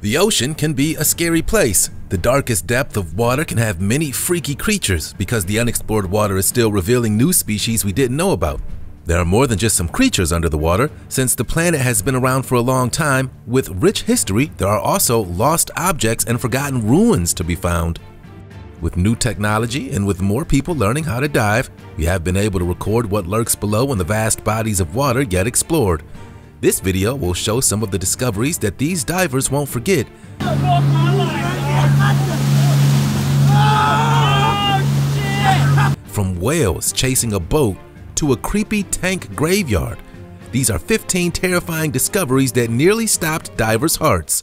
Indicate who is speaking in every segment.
Speaker 1: The ocean can be a scary place. The darkest depth of water can have many freaky creatures because the unexplored water is still revealing new species we didn't know about. There are more than just some creatures under the water. Since the planet has been around for a long time, with rich history, there are also lost objects and forgotten ruins to be found. With new technology and with more people learning how to dive, we have been able to record what lurks below in the vast bodies of water yet explored. This video will show some of the discoveries that these divers won't forget. From whales chasing a boat to a creepy tank graveyard. These are 15 terrifying discoveries that nearly stopped divers' hearts.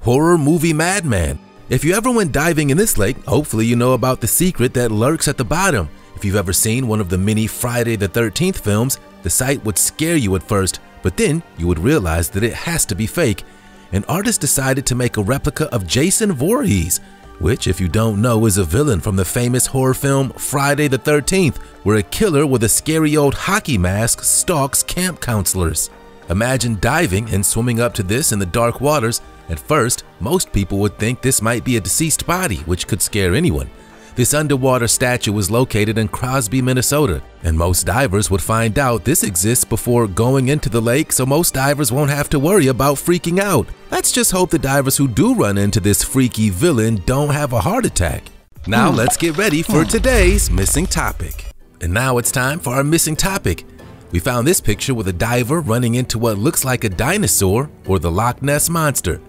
Speaker 1: Horror movie Madman if you ever went diving in this lake, hopefully you know about the secret that lurks at the bottom. If you've ever seen one of the many Friday the 13th films, the sight would scare you at first, but then you would realize that it has to be fake. An artist decided to make a replica of Jason Voorhees, which, if you don't know, is a villain from the famous horror film Friday the 13th, where a killer with a scary old hockey mask stalks camp counselors. Imagine diving and swimming up to this in the dark waters. At first, most people would think this might be a deceased body, which could scare anyone. This underwater statue was located in Crosby, Minnesota, and most divers would find out this exists before going into the lake so most divers won't have to worry about freaking out. Let's just hope the divers who do run into this freaky villain don't have a heart attack. Now hmm. let's get ready for hmm. today's missing topic. And now it's time for our missing topic. We found this picture with a diver running into what looks like a dinosaur or the Loch Ness Monster.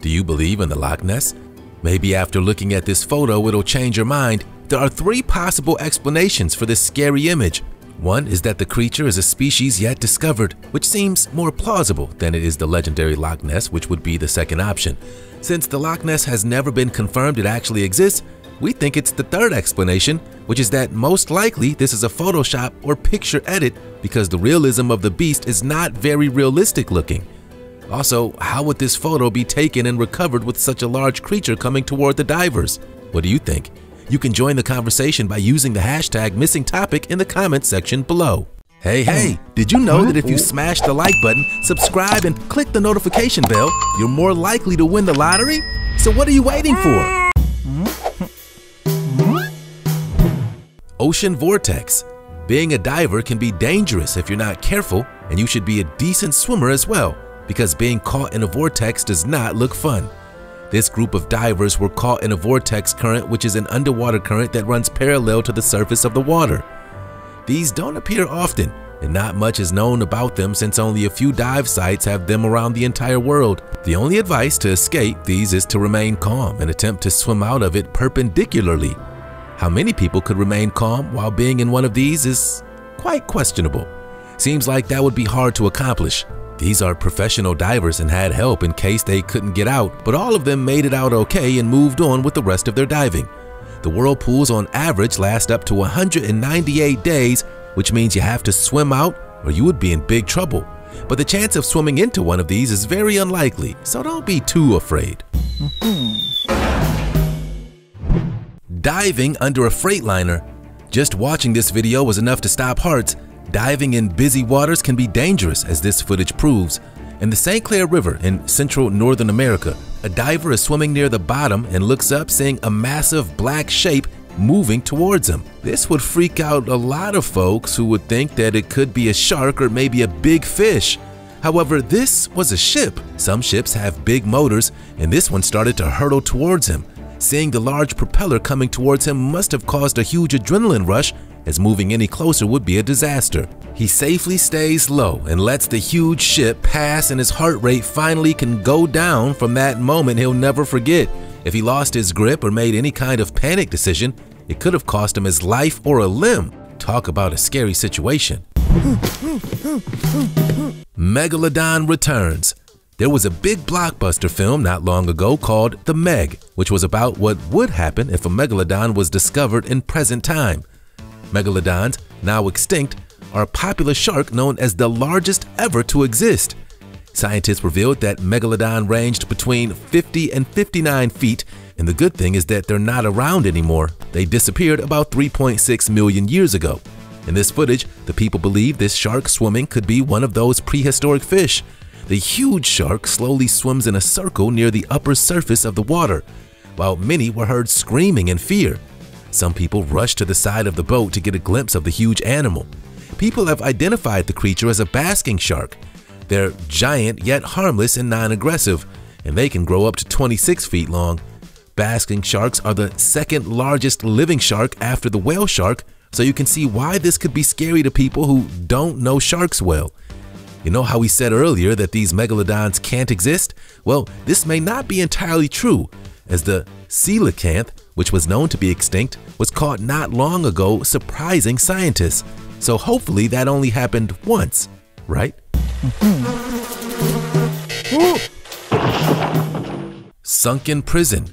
Speaker 1: Do you believe in the Loch Ness? Maybe after looking at this photo it'll change your mind. There are three possible explanations for this scary image. One is that the creature is a species yet discovered, which seems more plausible than it is the legendary Loch Ness, which would be the second option. Since the Loch Ness has never been confirmed it actually exists, we think it's the third explanation, which is that most likely this is a Photoshop or picture edit because the realism of the beast is not very realistic looking. Also, how would this photo be taken and recovered with such a large creature coming toward the divers? What do you think? You can join the conversation by using the hashtag missing topic in the comments section below. Hey, hey, did you know that if you smash the like button, subscribe, and click the notification bell, you're more likely to win the lottery? So what are you waiting for? Ocean Vortex. Being a diver can be dangerous if you're not careful, and you should be a decent swimmer as well, because being caught in a vortex does not look fun. This group of divers were caught in a vortex current, which is an underwater current that runs parallel to the surface of the water. These don't appear often, and not much is known about them since only a few dive sites have them around the entire world. The only advice to escape these is to remain calm and attempt to swim out of it perpendicularly how many people could remain calm while being in one of these is quite questionable. Seems like that would be hard to accomplish. These are professional divers and had help in case they couldn't get out, but all of them made it out okay and moved on with the rest of their diving. The whirlpools on average last up to 198 days, which means you have to swim out or you would be in big trouble. But the chance of swimming into one of these is very unlikely, so don't be too afraid. Diving under a freightliner. Just watching this video was enough to stop hearts. Diving in busy waters can be dangerous as this footage proves. In the St. Clair River in central Northern America, a diver is swimming near the bottom and looks up seeing a massive black shape moving towards him. This would freak out a lot of folks who would think that it could be a shark or maybe a big fish. However, this was a ship. Some ships have big motors and this one started to hurtle towards him. Seeing the large propeller coming towards him must have caused a huge adrenaline rush as moving any closer would be a disaster. He safely stays low and lets the huge ship pass and his heart rate finally can go down from that moment he'll never forget. If he lost his grip or made any kind of panic decision, it could have cost him his life or a limb. Talk about a scary situation. Megalodon returns. There was a big blockbuster film not long ago called The Meg, which was about what would happen if a megalodon was discovered in present time. Megalodons, now extinct, are a popular shark known as the largest ever to exist. Scientists revealed that Megalodon ranged between 50 and 59 feet And the good thing is that they're not around anymore. They disappeared about 3.6 million years ago. In this footage, the people believe this shark swimming could be one of those prehistoric fish. The huge shark slowly swims in a circle near the upper surface of the water, while many were heard screaming in fear. Some people rushed to the side of the boat to get a glimpse of the huge animal. People have identified the creature as a basking shark. They're giant yet harmless and non-aggressive, and they can grow up to 26 feet long. Basking sharks are the second largest living shark after the whale shark, so you can see why this could be scary to people who don't know sharks well. You know how we said earlier that these megalodons can't exist? Well, this may not be entirely true, as the coelacanth, which was known to be extinct, was caught not long ago surprising scientists. So hopefully that only happened once, right? Mm-hmm. Sunken Prison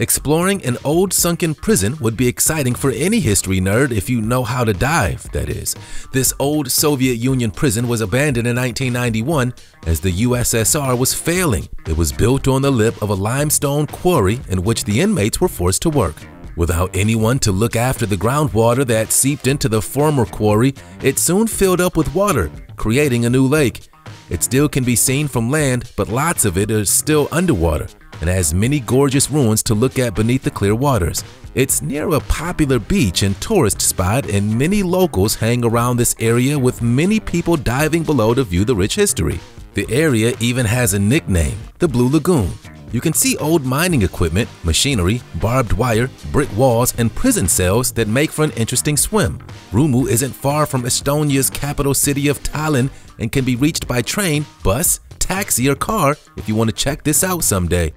Speaker 1: Exploring an old sunken prison would be exciting for any history nerd if you know how to dive, that is. This old Soviet Union prison was abandoned in 1991 as the USSR was failing. It was built on the lip of a limestone quarry in which the inmates were forced to work. Without anyone to look after the groundwater that seeped into the former quarry, it soon filled up with water, creating a new lake. It still can be seen from land, but lots of it is still underwater and has many gorgeous ruins to look at beneath the clear waters. It's near a popular beach and tourist spot and many locals hang around this area with many people diving below to view the rich history. The area even has a nickname, the Blue Lagoon. You can see old mining equipment, machinery, barbed wire, brick walls, and prison cells that make for an interesting swim. Rummu isn't far from Estonia's capital city of Tallinn and can be reached by train, bus, taxi, or car if you want to check this out someday.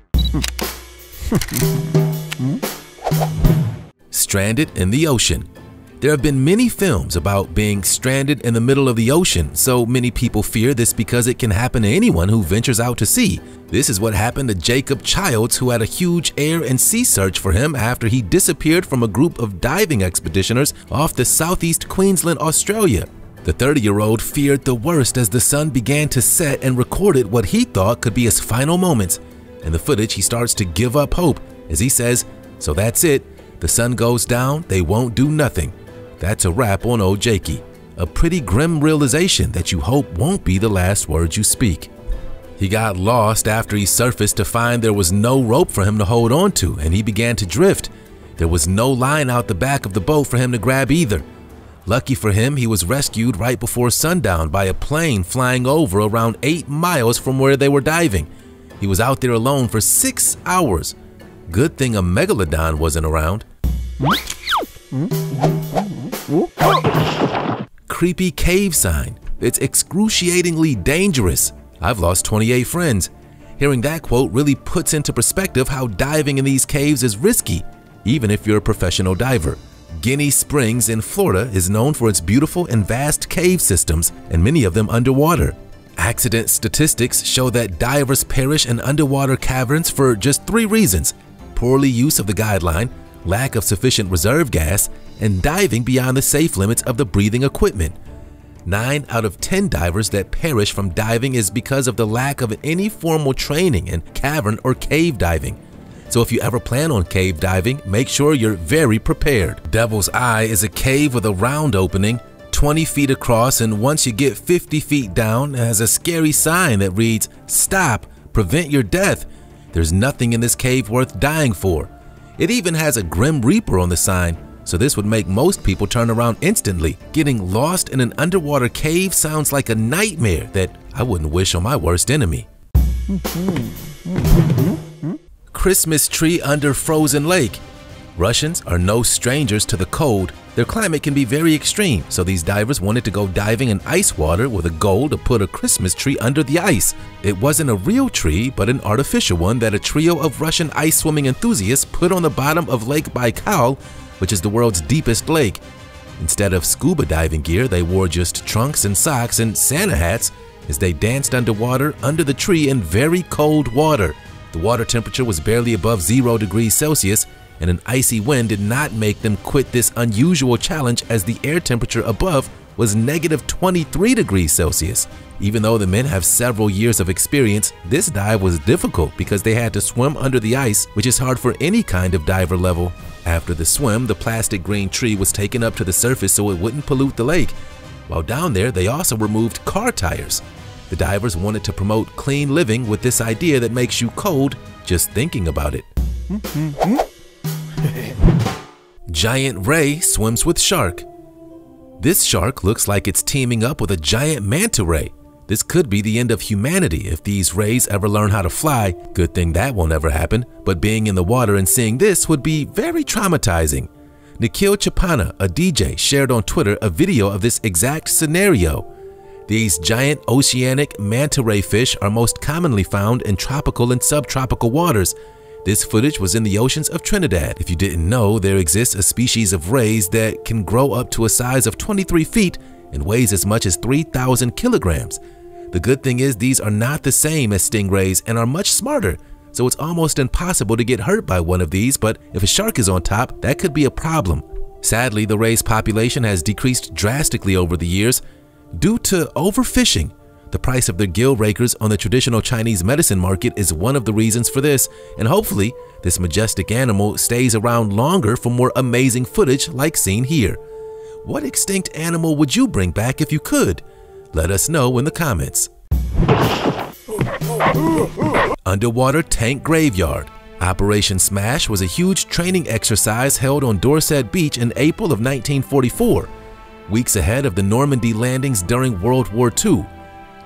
Speaker 1: stranded in the ocean. There have been many films about being stranded in the middle of the ocean, so many people fear this because it can happen to anyone who ventures out to sea. This is what happened to Jacob Childs, who had a huge air and sea search for him after he disappeared from a group of diving expeditioners off the southeast Queensland, Australia. The 30-year-old feared the worst as the sun began to set and recorded what he thought could be his final moments. In the footage, he starts to give up hope as he says, so that's it, the sun goes down, they won't do nothing. That's a wrap on old Jakey. A pretty grim realization that you hope won't be the last words you speak. He got lost after he surfaced to find there was no rope for him to hold onto and he began to drift. There was no line out the back of the boat for him to grab either. Lucky for him, he was rescued right before sundown by a plane flying over around 8 miles from where they were diving. He was out there alone for six hours. Good thing a megalodon wasn't around. Creepy cave sign. It's excruciatingly dangerous. I've lost 28 friends. Hearing that quote really puts into perspective how diving in these caves is risky, even if you're a professional diver. Ginnie Springs in Florida is known for its beautiful and vast cave systems, and many of them underwater. Accident statistics show that divers perish in underwater caverns for just three reasons poorly use of the guideline, lack of sufficient reserve gas, and diving beyond the safe limits of the breathing equipment. 9 out of 10 divers that perish from diving is because of the lack of any formal training in cavern or cave diving. So if you ever plan on cave diving, make sure you're very prepared. Devil's Eye is a cave with a round opening 20 feet across and once you get 50 feet down it has a scary sign that reads, Stop, prevent your death. There's nothing in this cave worth dying for. It even has a Grim Reaper on the sign, so this would make most people turn around instantly. Getting lost in an underwater cave sounds like a nightmare that I wouldn't wish on my worst enemy. Mm-hmm. Mm-hmm. Christmas tree under frozen lake. Russians are no strangers to the cold. Their climate can be very extreme, so these divers wanted to go diving in ice water with a goal to put a Christmas tree under the ice. It wasn't a real tree, but an artificial one that a trio of Russian ice swimming enthusiasts put on the bottom of Lake Baikal, which is the world's deepest lake. Instead of scuba diving gear, they wore just trunks and socks and Santa hats as they danced underwater under the tree in very cold water. The water temperature was barely above zero degrees Celsius and an icy wind did not make them quit this unusual challenge as the air temperature above was negative 23 degrees Celsius. Even though the men have several years of experience, this dive was difficult because they had to swim under the ice, which is hard for any kind of diver level. After the swim, the plastic green tree was taken up to the surface so it wouldn't pollute the lake. While down there, they also removed car tires. The divers wanted to promote clean living with this idea that makes you cold just thinking about it. giant ray swims with shark. This shark looks like it's teaming up with a giant manta ray. This could be the end of humanity if these rays ever learn how to fly. Good thing that won't ever happen, but being in the water and seeing this would be very traumatizing. Nikhil Chapana, a DJ, shared on Twitter a video of this exact scenario. These giant oceanic manta ray fish are most commonly found in tropical and subtropical waters. This footage was in the oceans of Trinidad. If you didn't know, there exists a species of rays that can grow up to a size of 23 feet and weighs as much as 3,000 kilograms. The good thing is these are not the same as stingrays and are much smarter, so it's almost impossible to get hurt by one of these, but if a shark is on top, that could be a problem. Sadly, the ray's population has decreased drastically over the years due to overfishing. The price of their gill rakers on the traditional Chinese medicine market is one of the reasons for this, and hopefully, this majestic animal stays around longer for more amazing footage like seen here. What extinct animal would you bring back if you could? Let us know in the comments. Underwater Tank Graveyard Operation Smash was a huge training exercise held on Dorset Beach in April of 1944, weeks ahead of the Normandy landings during World War II.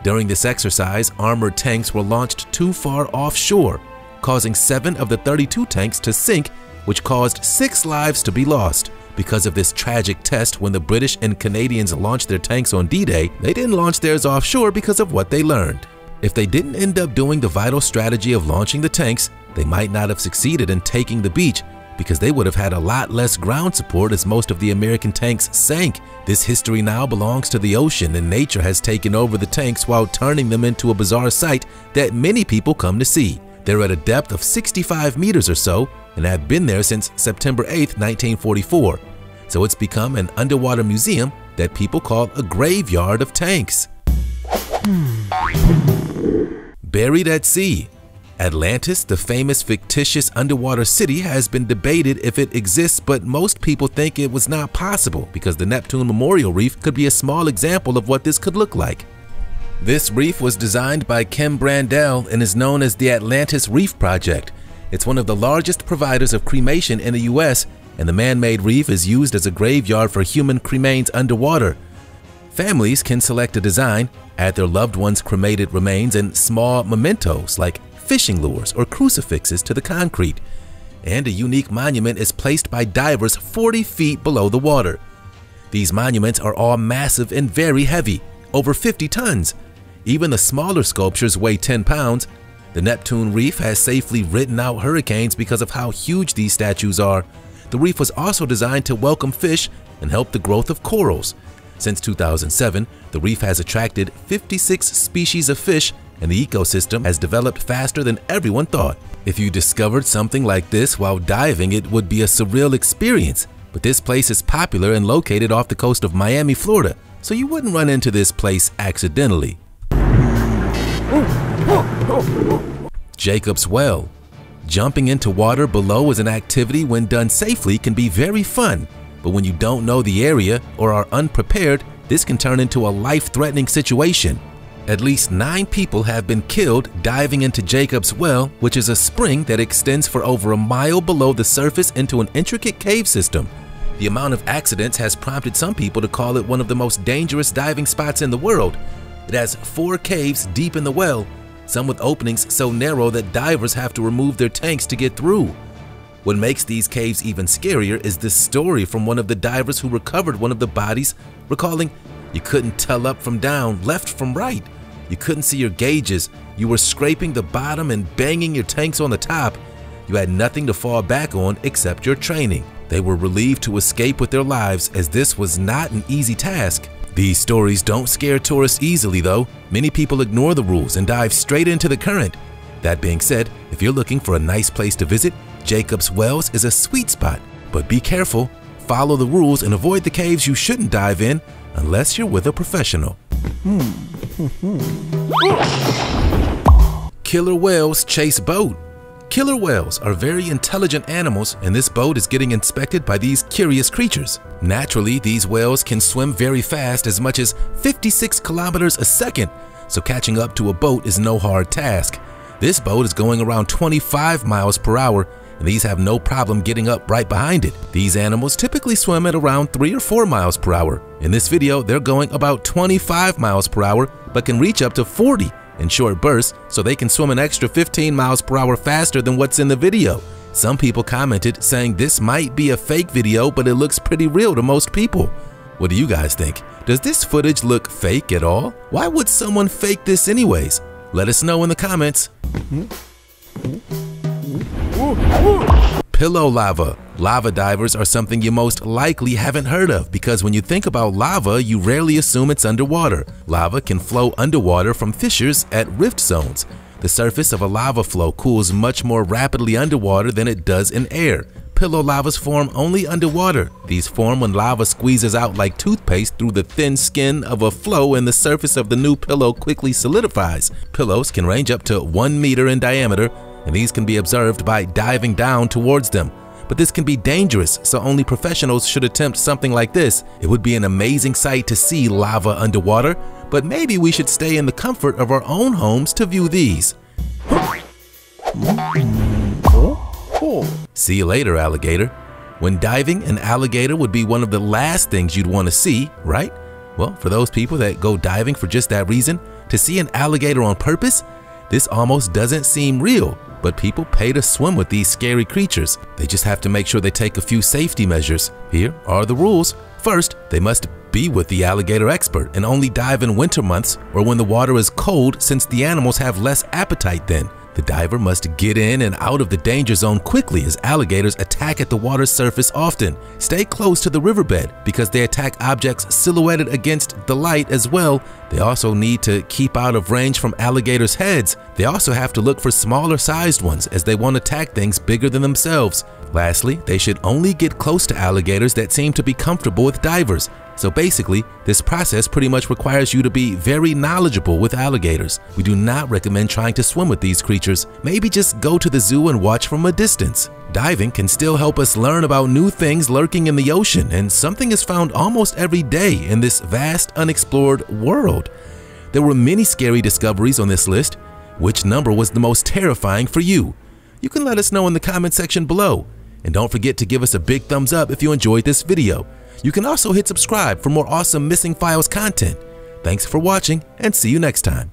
Speaker 1: During this exercise, armored tanks were launched too far offshore, causing seven of the 32 tanks to sink, which caused six lives to be lost. Because of this tragic test, when the British and Canadians launched their tanks on D-Day, they didn't launch theirs offshore because of what they learned. If they didn't end up doing the vital strategy of launching the tanks, they might not have succeeded in taking the beach because they would have had a lot less ground support as most of the American tanks sank. This history now belongs to the ocean and nature has taken over the tanks while turning them into a bizarre sight that many people come to see. They're at a depth of 65 meters or so and have been there since September 8, 1944. So it's become an underwater museum that people call a graveyard of tanks. Buried at sea. Atlantis, the famous fictitious underwater city, has been debated if it exists, but most people think it was not possible because the Neptune Memorial Reef could be a small example of what this could look like. This reef was designed by Kim Brandell and is known as the Atlantis Reef Project. It's one of the largest providers of cremation in the US, and the man-made reef is used as a graveyard for human cremains underwater. Families can select a design, add their loved ones' cremated remains, and small mementos like fishing lures or crucifixes to the concrete. And a unique monument is placed by divers 40 feet below the water. These monuments are all massive and very heavy, over 50 tons. Even the smaller sculptures weigh 10 pounds, the Neptune Reef has safely ridden out hurricanes because of how huge these statues are. The reef was also designed to welcome fish and help the growth of corals. Since 2007, the reef has attracted 56 species of fish and the ecosystem has developed faster than everyone thought. If you discovered something like this while diving, it would be a surreal experience. But this place is popular and located off the coast of Miami, Florida, so you wouldn't run into this place accidentally. Jacob's Well. Jumping into water below is an activity when done safely can be very fun, but when you don't know the area or are unprepared, this can turn into a life-threatening situation. At least nine people have been killed diving into Jacob's Well, which is a spring that extends for over a mile below the surface into an intricate cave system. The amount of accidents has prompted some people to call it one of the most dangerous diving spots in the world. It has four caves deep in the well some with openings so narrow that divers have to remove their tanks to get through. What makes these caves even scarier is this story from one of the divers who recovered one of the bodies, recalling, You couldn't tell up from down, left from right. You couldn't see your gauges. You were scraping the bottom and banging your tanks on the top. You had nothing to fall back on except your training. They were relieved to escape with their lives as this was not an easy task. These stories don't scare tourists easily though. Many people ignore the rules and dive straight into the current. That being said, if you're looking for a nice place to visit, Jacob's Wells is a sweet spot, but be careful, follow the rules and avoid the caves you shouldn't dive in unless you're with a professional. Killer whales chase boat. Killer whales are very intelligent animals and this boat is getting inspected by these curious creatures. Naturally, these whales can swim very fast as much as 56 kilometers a second, so catching up to a boat is no hard task. This boat is going around 25 miles per hour and these have no problem getting up right behind it. These animals typically swim at around 3 or 4 miles per hour. In this video, they're going about 25 miles per hour but can reach up to 40 in short bursts so they can swim an extra 15 miles per hour faster than what's in the video. Some people commented saying this might be a fake video but it looks pretty real to most people. What do you guys think? Does this footage look fake at all? Why would someone fake this anyways? Let us know in the comments. Hmm? Hmm? Pillow lava. Lava divers are something you most likely haven't heard of because when you think about lava, you rarely assume it's underwater. Lava can flow underwater from fissures at rift zones. The surface of a lava flow cools much more rapidly underwater than it does in air. Pillow lavas form only underwater. These form when lava squeezes out like toothpaste through the thin skin of a flow and the surface of the new pillow quickly solidifies. Pillows can range up to 1 meter in diameter and these can be observed by diving down towards them. But this can be dangerous, so only professionals should attempt something like this. It would be an amazing sight to see lava underwater, but maybe we should stay in the comfort of our own homes to view these. See you later, alligator. When diving, an alligator would be one of the last things you'd want to see, right? Well, for those people that go diving for just that reason, to see an alligator on purpose, this almost doesn't seem real but people pay to swim with these scary creatures. They just have to make sure they take a few safety measures. Here are the rules. First, they must be with the alligator expert and only dive in winter months or when the water is cold since the animals have less appetite then. The diver must get in and out of the danger zone quickly as alligators attack at the water's surface often. Stay close to the riverbed because they attack objects silhouetted against the light as well. They also need to keep out of range from alligators' heads. They also have to look for smaller sized ones as they won't attack things bigger than themselves. Lastly, they should only get close to alligators that seem to be comfortable with divers. So basically, this process pretty much requires you to be very knowledgeable with alligators. We do not recommend trying to swim with these creatures. Maybe just go to the zoo and watch from a distance. Diving can still help us learn about new things lurking in the ocean and something is found almost every day in this vast unexplored world. There were many scary discoveries on this list. Which number was the most terrifying for you? You can let us know in the comment section below. And don't forget to give us a big thumbs up if you enjoyed this video. You can also hit subscribe for more awesome Missing Files content. Thanks for watching and see you next time.